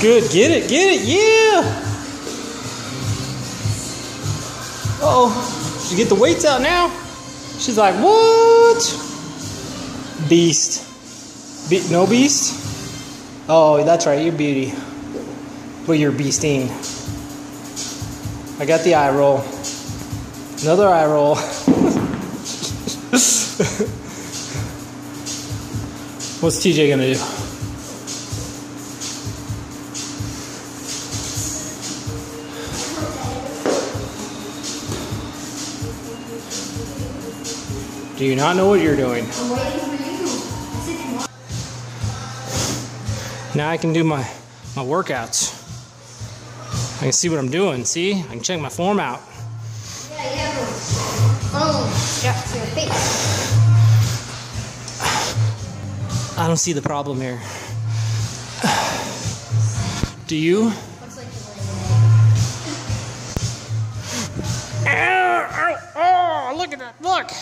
Good. Get it. Get it. Yeah. Oh. She get the weights out now. She's like, what? Beast. Be- no beast? Oh, that's right. You're beauty. But you're beasting. I got the eye roll. Another eye roll. What's TJ gonna do? Do you not know what you're doing? I'm waiting for you. Now I can do my, my workouts. I can see what I'm doing. See? I can check my form out. Yeah, yeah. To your face. I don't see the problem here. Do you? Oh, look at that. Look.